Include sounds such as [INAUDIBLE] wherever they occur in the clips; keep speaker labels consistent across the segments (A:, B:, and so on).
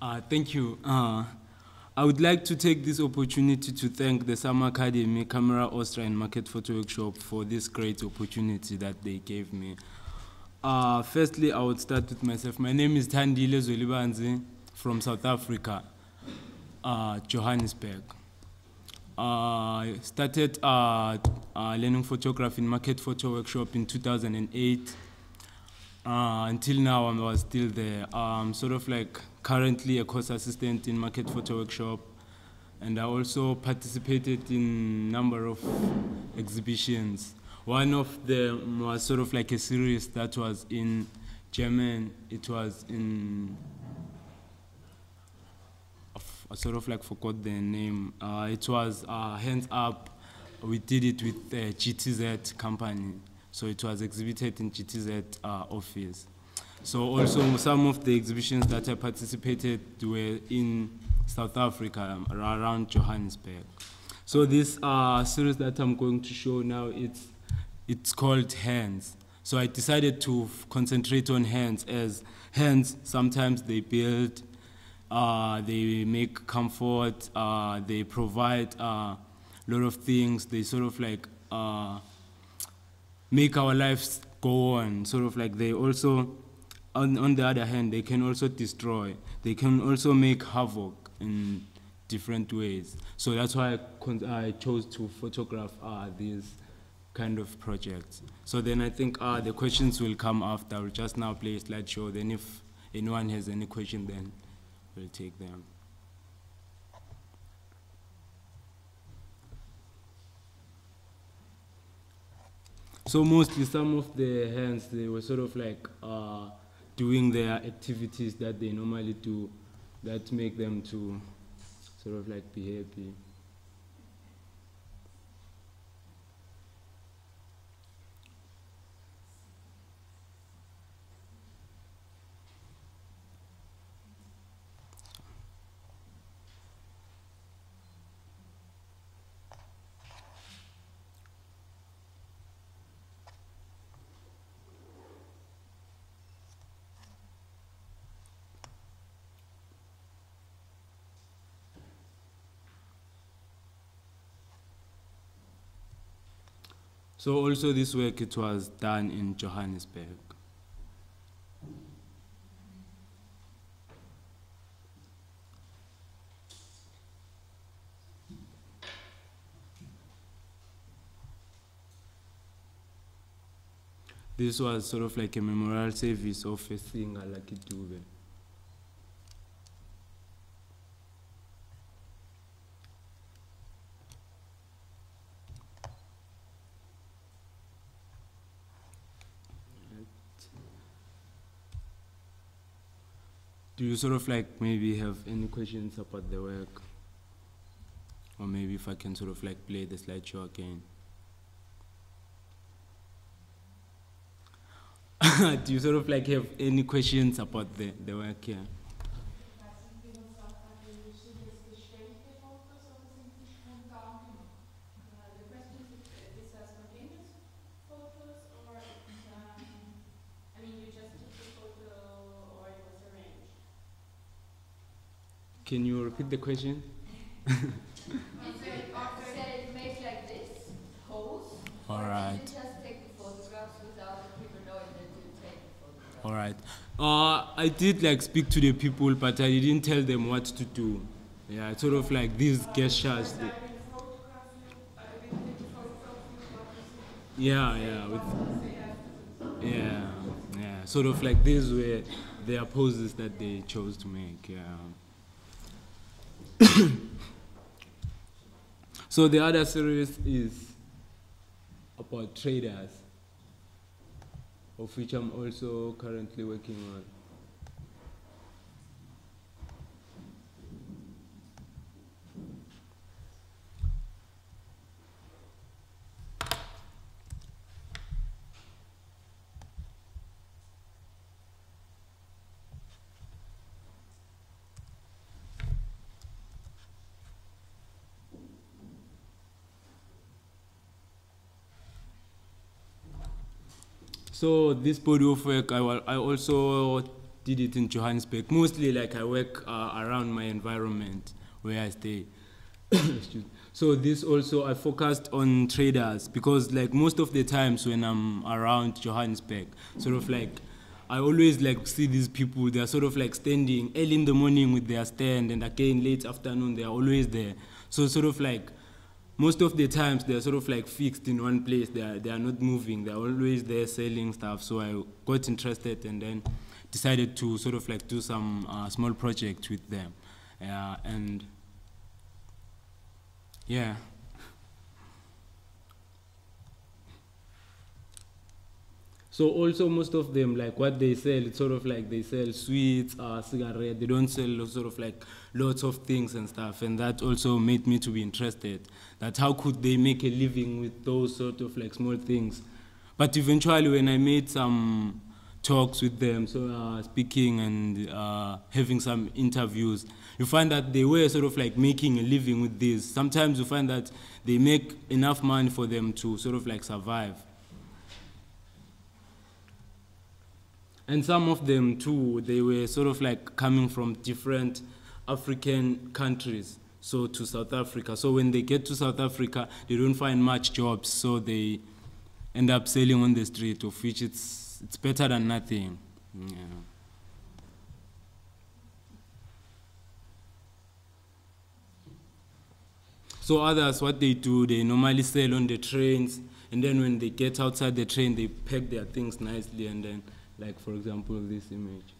A: Uh, thank you. Uh, I would like to take this opportunity to thank the Summer Academy, Camera Austria, and Market Photo Workshop for this great opportunity that they gave me. Uh, firstly, I would start with myself. My name is Thandile Zwelibanzi from South Africa, uh, Johannesburg. Uh, I started uh, uh, learning photography in Market Photo Workshop in 2008. Uh, until now, I was still there. I'm sort of like currently a course assistant in Market Photo Workshop, and I also participated in a number of exhibitions. One of them was sort of like a series that was in German. It was in I sort of like forgot the name. Uh, it was uh, Hands Up. We did it with the GTZ company. So it was exhibited in GTZ uh, office. So also some of the exhibitions that I participated were in South Africa, um, around Johannesburg. So this uh, series that I'm going to show now, it's, it's called Hands. So I decided to concentrate on hands as hands, sometimes they build, uh, they make comfort, uh, they provide a uh, lot of things, they sort of like uh, make our lives go on, sort of like they also, on, on the other hand, they can also destroy, they can also make havoc in different ways. So that's why I, I chose to photograph uh, these kind of projects. So then I think uh, the questions will come after. I'll just now play a slideshow. Then if anyone has any question, then we'll take them. So mostly some of the hands, they were sort of like uh, doing their activities that they normally do that make them to sort of like be happy. So also this work, it was done in Johannesburg. This was sort of like a memorial service of a singer like Dube. You sort of like maybe have any questions about the work? Or maybe if I can sort of like play the slideshow again. [LAUGHS] Do you sort of like have any questions about the, the work here? Can you repeat the question? All right. All right. Uh, I did like speak to the people, but I didn't tell them what to do. Yeah, sort of like these gestures. They, yeah, yeah, with, yeah, yeah. Sort of like these were their poses that they chose to make. Yeah. [COUGHS] so the other series is about traders, of which I'm also currently working on. So this body of work, I, I also did it in Johannesburg. Mostly, like I work uh, around my environment where I stay. [COUGHS] so this also I focused on traders because like most of the times when I'm around Johannesburg, sort of like I always like see these people. They're sort of like standing early in the morning with their stand, and again late afternoon. They're always there. So sort of like most of the times they're sort of like fixed in one place. They are they are not moving. They're always there selling stuff. So I got interested and then decided to sort of like do some uh, small project with them, uh, and yeah. So also most of them, like what they sell, it's sort of like they sell sweets, uh, cigarette. They don't sell sort of like lots of things and stuff. And that also made me to be interested. That how could they make a living with those sort of like small things? But eventually, when I made some talks with them, so uh, speaking and uh, having some interviews, you find that they were sort of like making a living with this. Sometimes you find that they make enough money for them to sort of like survive. and some of them too they were sort of like coming from different african countries so to south africa so when they get to south africa they don't find much jobs so they end up selling on the street of which it's it's better than nothing yeah. so others what they do they normally sell on the trains and then when they get outside the train they pack their things nicely and then like for example this image.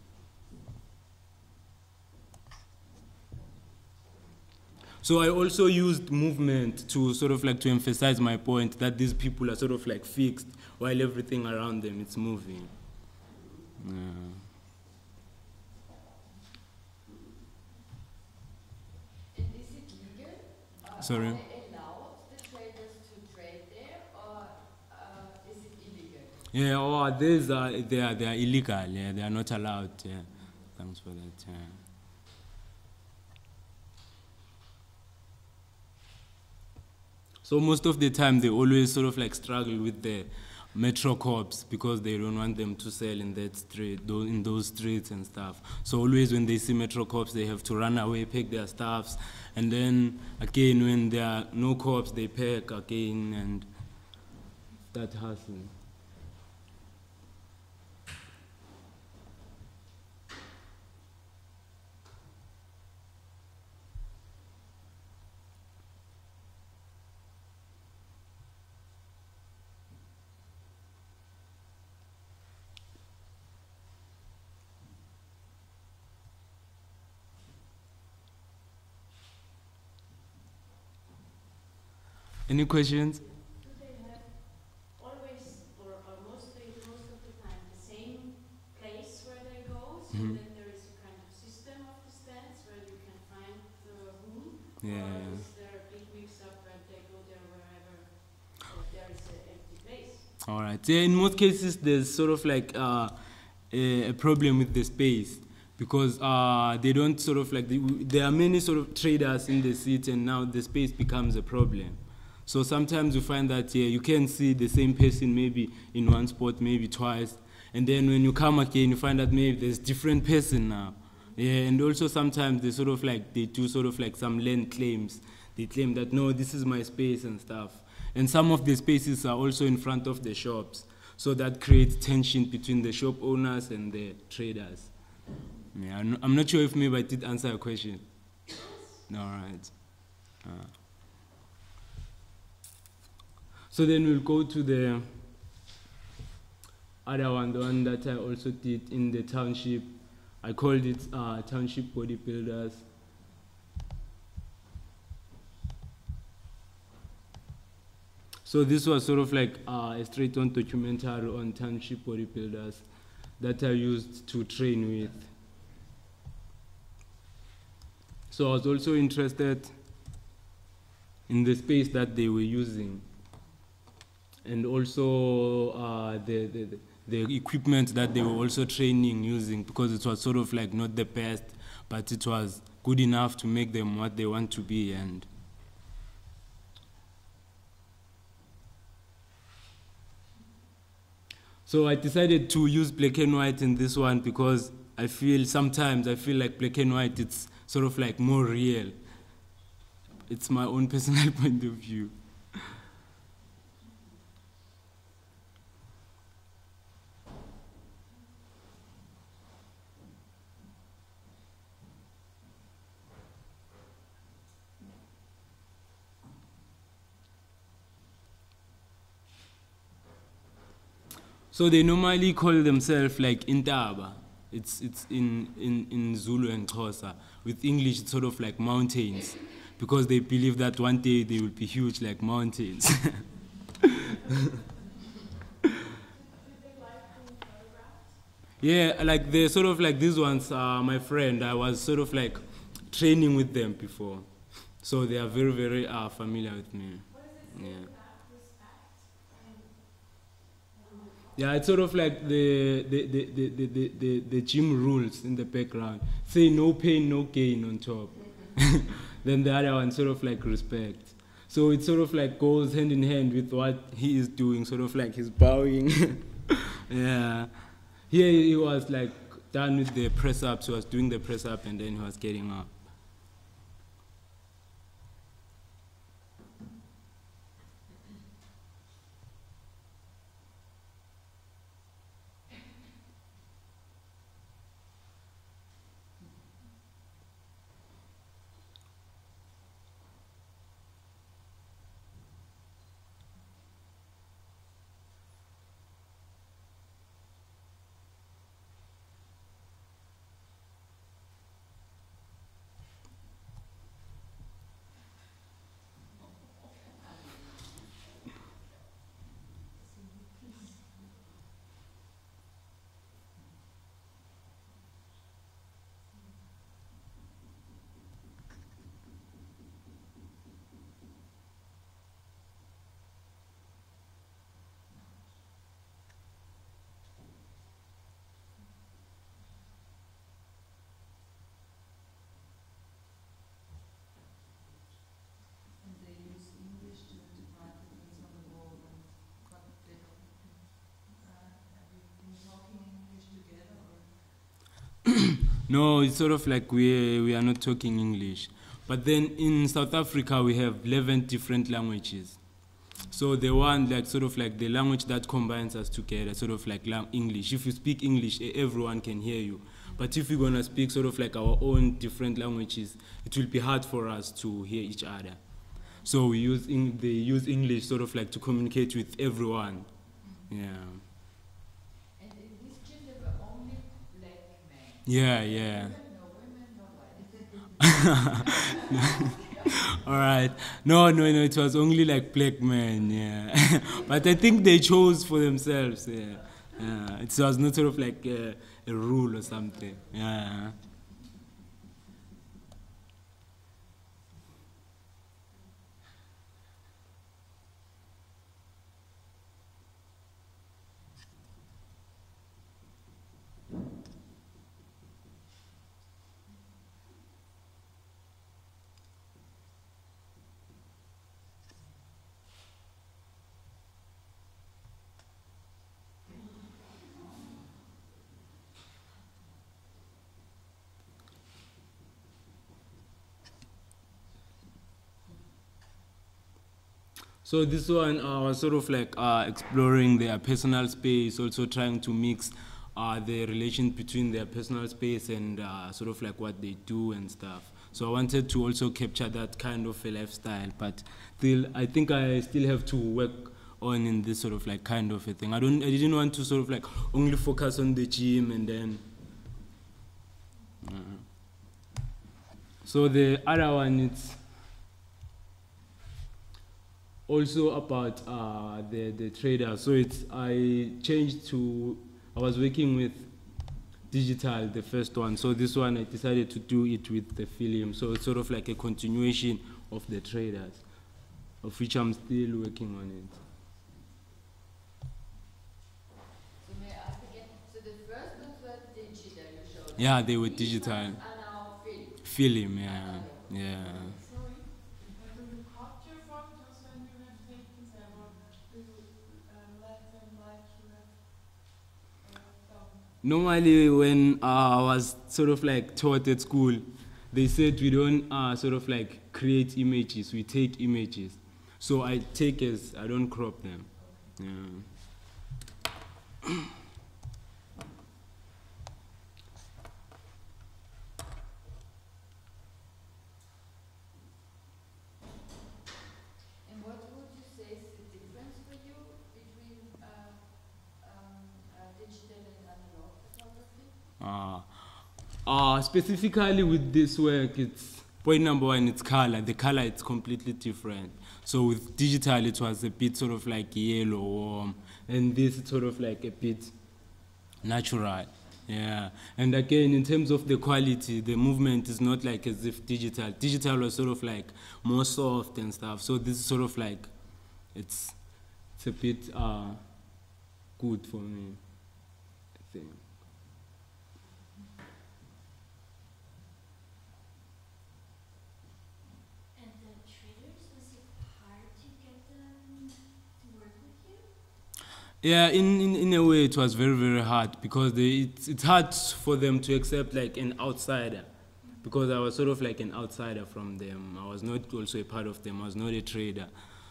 A: So I also used movement to sort of like to emphasize my point that these people are sort of like fixed while everything around them is moving. Yeah. Sorry. Yeah, oh, these are they are they are illegal. Yeah, they are not allowed. Yeah, thanks for that. Yeah. So most of the time they always sort of like struggle with the metro cops because they don't want them to sell in that street, in those streets and stuff. So always when they see metro cops, they have to run away, pack their stuffs, and then again when there are no cops, they pack again and that hustling. Any questions?
B: Do they have always, or, or mostly, most of the time, the same place where they go? So
A: Mhm.
B: that there is a kind of system of the stands where you can find the room?
A: Yeah.
B: Or is there a big mix up and they go there wherever or there is an empty place?
A: All right. Yeah, in most cases, there's sort of like uh, a, a problem with the space because uh, they don't sort of like, the, there are many sort of traders in the city and now the space becomes a problem. So sometimes you find that yeah, you can see the same person maybe in one spot, maybe twice. And then when you come again, you find that maybe there's different person now. Yeah, and also sometimes they sort of like, they do sort of like some land claims. They claim that, no, this is my space and stuff. And some of the spaces are also in front of the shops. So that creates tension between the shop owners and the traders. Yeah, I'm not- sure if maybe I did answer your question. All right. Uh, so then we'll go to the other one, the one that I also did in the township. I called it uh, Township Bodybuilders. So this was sort of like uh, a straight-on documentary on township bodybuilders that I used to train with. So I was also interested in the space that they were using and also uh, the, the, the equipment that they were also training using because it was sort of like not the best, but it was good enough to make them what they want to be and So I decided to use black and white in this one because I feel sometimes I feel like black and white it's sort of like more real. It's my own [LAUGHS] personal point of view. So they normally call themselves like Intaba. It's, it's in, in, in Zulu and Xhosa. With English, it's sort of like mountains because they believe that one day they will be huge like mountains. [LAUGHS] yeah, like they're sort of like these ones are my friend. I was sort of like training with them before. So they are very, very uh, familiar with me. Yeah. Yeah, it's sort of like the the, the, the, the, the, the, gym rules in the background. Say no pain, no gain on top. [LAUGHS] then the other one sort of like respect. So it sort of like goes hand in hand with what he is doing, sort of like he's bowing. [LAUGHS] yeah. Here he was like done with the press ups, he was doing the press up and then he was getting up.
C: And they use English to, to write the things on the wall and what they don't. Uh, have you been talking English together or? [CLEARS THROAT]
A: No, it's sort of like we we are not talking English. But then in South Africa we have 11 different languages. So the one like sort of like the language that combines us together, sort of like English. If you speak English, everyone can hear you. But if we're gonna speak sort of like our own different languages, it will be hard for us to hear each other. So we use Eng- they use English sort of like to communicate with everyone. Yeah.
C: And in this gym there were only black men.
A: Yeah, yeah. [LAUGHS] All right. No, no, no. It was only like black men. Yeah. [LAUGHS] but I think they chose for themselves. Yeah. yeah. It was not sort of like a, a rule or something. Yeah. So this one uh, was sort of like uh, exploring their personal space, also trying to mix uh, the relation between their personal space and uh, sort of like what they do and stuff. So I wanted to also capture that kind of a lifestyle, but still, I think I still have to work on in this sort of like kind of a thing. I don't, I didn't want to sort of like only focus on the gym and then. uh, so the other one it's also about uh, the the trader. So it's I changed to I was working with digital the first one. So this one I decided to do it with the film. So it's sort of like a continuation of the traders, of which I'm still working on it.
C: So may I ask again, so the first ones were digital you showed?
A: Yeah, they were digital.
C: film.
A: Film, yeah, yeah.
D: Sorry, uh, do you cut your photos when you have taken them, or do you uh, let them like you have uh, done?
A: Normally when uh, I was sort of like taught at school, they said we don't uh, sort of like create images, we take images. So I take as I don't crop them. Yeah. [CLEARS THROAT]
E: And what would you say is the difference for you between uh, um, uh, digital and analog photography?
A: Uh, uh, specifically with this work, it's point number one, it's color. The color it's completely different. So with digital, it was a bit sort of like yellow, warm, and this sort of like a bit natural. Yeah, and again, in terms of the quality, the movement is not like as if digital. Digital was sort of like more soft and stuff. So this is sort of like, it's, it's a bit uh, good for me. I think.
B: And the traders, was it hard to get them to work with you?
A: Yeah, in, in, in a way, it was very, very hard because they, it's, it's hard for them to accept like an outsider because I was sort of like an outsider from them. I was not also a part of them, I was not a trader.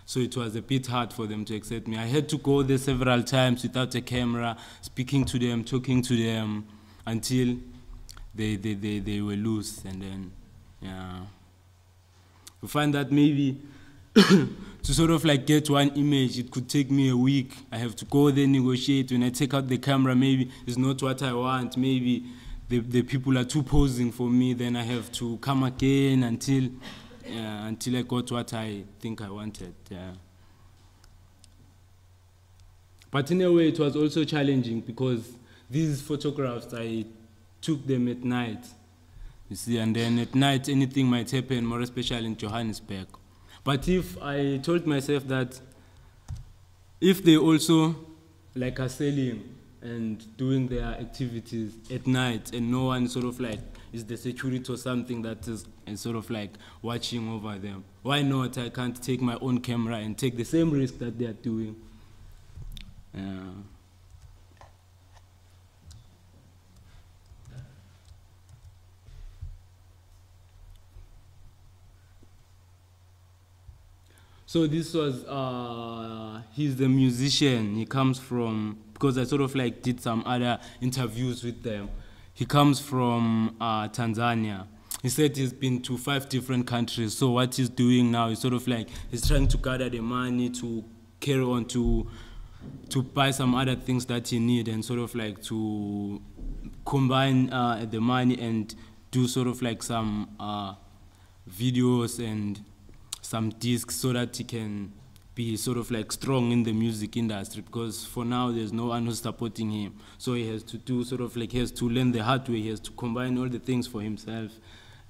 A: So it was a bit hard for them to accept me. I had to go there several times without a camera, speaking to them, talking to them until they, they, they, they were loose. And then, yeah. We find that maybe [COUGHS] to sort of like get one image, it could take me a week. I have to go there, negotiate. When I take out the camera, maybe it's not what I want. Maybe the, the people are too posing for me. Then I have to come again until, yeah, until I got what I think I wanted. Yeah. But in a way, it was also challenging because these photographs, I took them at night. You see, and then at night, anything might happen, more especially in Johannesburg. But if I told myself that if they also like are selling and doing their activities at night and no one sort of like is the security or something that is, is sort of like watching over them, why not? I can't take my own camera and take the same risk that they are doing. So this was uh, he's the musician. He comes from because I sort of like did some other interviews with them. He comes from uh, Tanzania. He said he's been to five different countries. So what he's doing now is sort of like he's trying to gather the money to carry on to to buy some other things that he need and sort of like to combine uh, the money and do sort of like some uh, videos and some discs so that he can be sort of like strong in the music industry because for now there's no one who's supporting him. So he has to do sort of like he has to learn the hard way. He has to combine all the things for himself.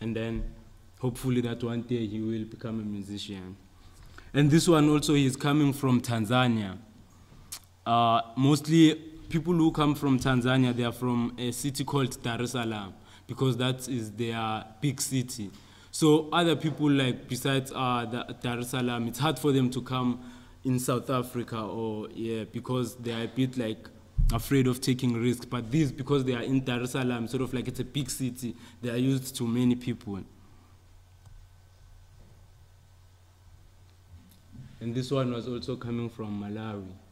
A: And then hopefully that one day he will become a musician. And this one also is coming from tanzania. Uh, mostly people who come from tanzania they are from a city called dar es salaam because that is their big city so other people like besides uh, the Dar es Salaam, it's hard for them to come in South Africa or yeah because they are a bit like afraid of taking risks. But these because they are in Dar es Salaam, sort of like it's a big city, they are used to many people. And this one was also coming from Malawi.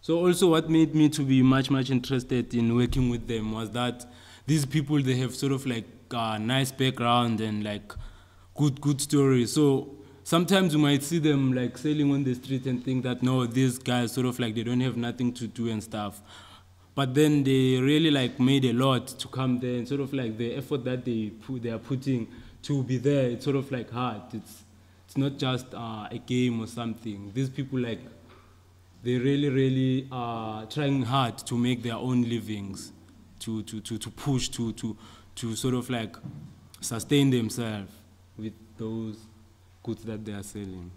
A: So also what made me to be much, much interested in working with them was that these people, they have sort of like a nice background and like good, good stories. So sometimes you might see them like selling on the street and think that, no, these guys sort of like they don't have nothing to do and stuff. But then they really like made a lot to come there and sort of like the effort that they put, they are putting to be there, it's sort of like hard. It's, it's not just uh, a game or something. These people like they really, really are trying hard to make their own livings, to, to, to, to push, to, to, to sort of like sustain themselves with those goods that they are selling.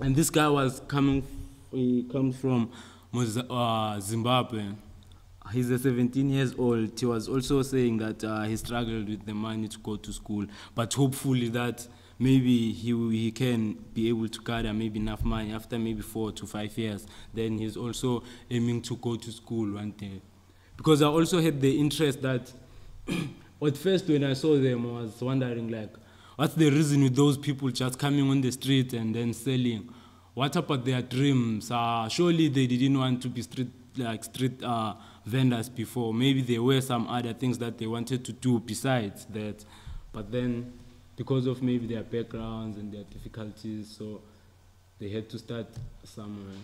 A: And this guy was coming he comes from uh, Zimbabwe. He's a 17 years old. He was also saying that uh, he struggled with the money to go to school, but hopefully that maybe he he can be able to gather maybe enough money after maybe four to five years. Then he's also aiming to go to school one day, because I also had the interest that [CLEARS THROAT] at first when I saw them, I was wondering like, what's the reason with those people just coming on the street and then selling? What about their dreams? Uh, surely they didn't want to be street like street uh, vendors before. Maybe there were some other things that they wanted to do besides that, but then because of maybe their backgrounds and their difficulties, so they had to start somewhere.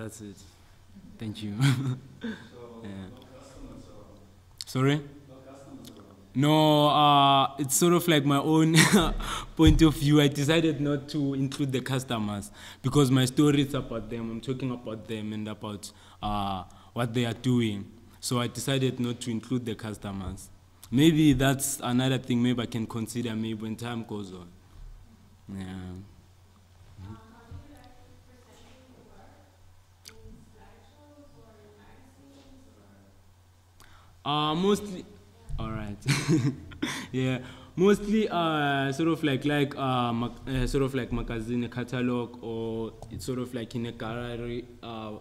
A: That's it. Thank you. [LAUGHS] yeah. Sorry? No, uh, it's sort of like my own [LAUGHS] point of view. I decided not to include the customers because my story is about them. I'm talking about them and about uh, what they are doing. So I decided not to include the customers. Maybe that's another thing. Maybe I can consider maybe when time goes on. Yeah. Uh, mostly, all right. [LAUGHS] yeah, mostly uh, sort of like like uh, uh, sort of like magazine catalog or it's sort of like in a gallery uh,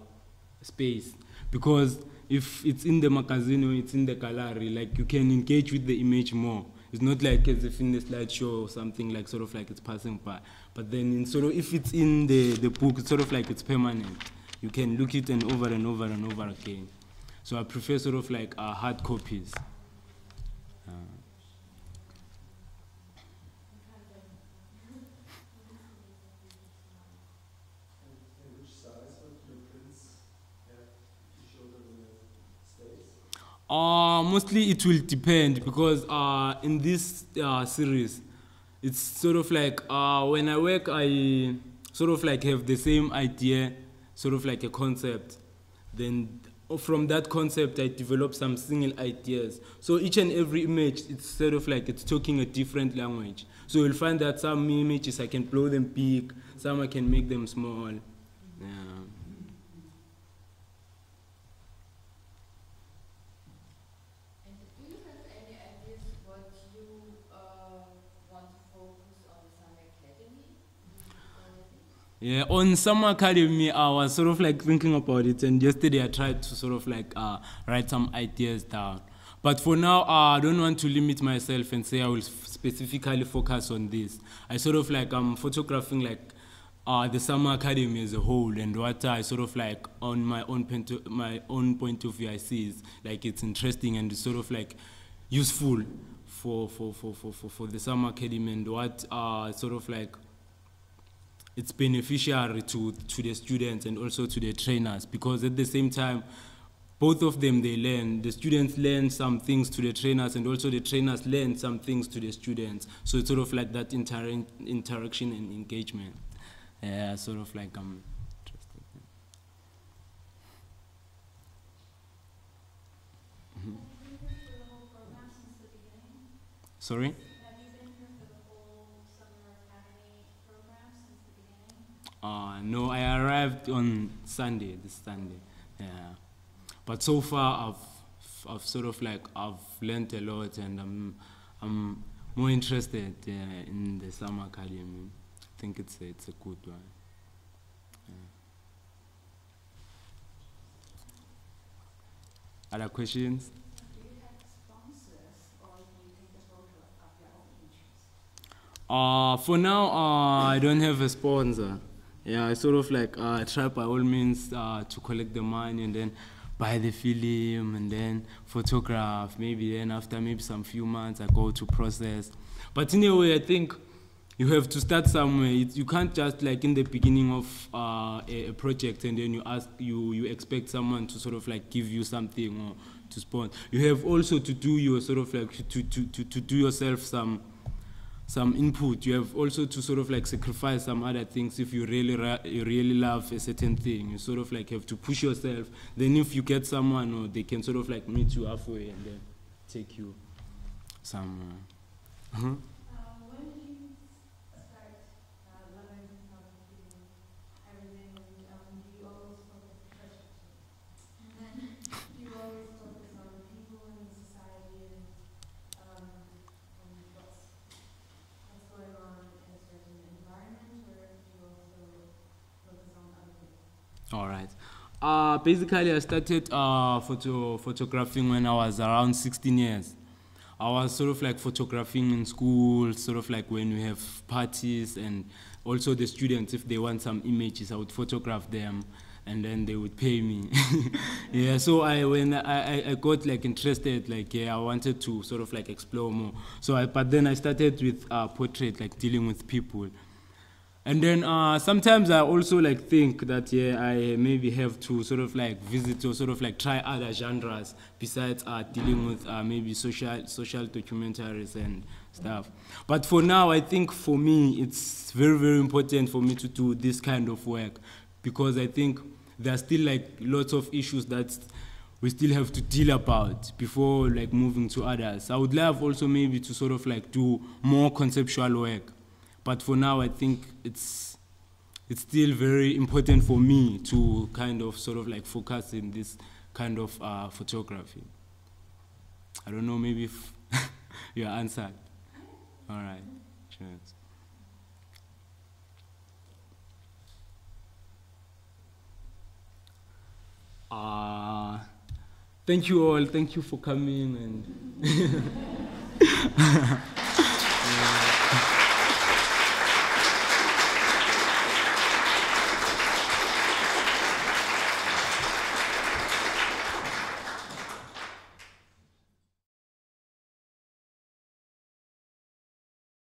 A: space because if it's in the magazine or it's in the gallery, like you can engage with the image more. It's not like as if in the slideshow or something like sort of like it's passing by. But then in sort of if it's in the, the book, it's sort of like it's permanent. You can look it and over and over and over again. So I prefer sort of like uh, hard copies. Uh? Uh, mostly it will depend because uh, in this uh, series, it's sort of like uh, when I work, I sort of like have the same idea, sort of like a concept. Then from that concept, I develop some single ideas. So each and every image, it's sort of like it's talking a different language. So you'll find that some images I can blow them big, some I can make them small. Yeah.
E: And do you have any ideas what you uh, want to focus on the summer academy? Already?
A: Yeah, on Summer Academy, I was sort of like thinking about it, and yesterday I tried to sort of like uh, write some ideas down. But for now, uh, I don't want to limit myself and say I will specifically focus on this. I sort of like I'm photographing like uh, the Summer Academy as a whole, and what I sort of like on my own point of, my own point of view, I see is like it's interesting and sort of like useful for for for for for, for the Summer Academy, and what uh, sort of like it's beneficial to to the students and also to the trainers because at the same time both of them they learn. The students learn some things to the trainers and also the trainers learn some things to the students. So it's sort of like that inter- interaction and engagement. Yeah sort of like um, i'm interested
B: mm-hmm.
A: Uh, no, I arrived on Sunday, this Sunday. Yeah. But so far, I've, I've sort of like, I've learned a lot and I'm, I'm more interested uh, in the summer academy. I think it's a, it's a good one. Other questions? Uh, for now, uh, I don't have a sponsor. Yeah, I sort of like uh, try by all means uh, to collect the money and then buy the film and then photograph. Maybe then after maybe some few months, I go to process. But in a way, I think you have to start somewhere. It, you can't just like in the beginning of uh, a, a project and then you ask you you expect someone to sort of like give you something or to sponsor. You have also to do your sort of like to to to, to do yourself some some input. You have also to sort of like sacrifice some other things if you really you really love a certain thing. You sort of like have to push yourself. Then if you get someone or they can sort of like meet you halfway and then take you somewhere.
B: Uh, when did you start uh, loving photography and everything? And um, do you always focus pressure? And then do you always focus on people in society and um, and what's what's going on in a certain environment, or do you also focus on other things?
A: All right. Uh, basically, I started uh, photo photographing when I was around 16 years. I was sort of like photographing in school, sort of like when we have parties, and also the students, if they want some images, I would photograph them, and then they would pay me. [LAUGHS] yeah. So I when I, I- got like interested, like yeah, I wanted to sort of like explore more. So I, but then I started with uh, portrait, like dealing with people. And then uh, sometimes I also like think that yeah I maybe have to sort of like visit or sort of like try other genres besides uh, dealing with uh, maybe social social documentaries and stuff. But for now, I think for me it's very very important for me to do this kind of work because I think there are still like lots of issues that we still have to deal about before like moving to others. I would love also maybe to sort of like do more conceptual work. But for now, I think it's it's still very important for me to kind of sort of like focus in this kind of uh, photography. I don't know, maybe if [LAUGHS] you answered. All right, cheers. Uh, thank you all. Thank you for coming and. [LAUGHS]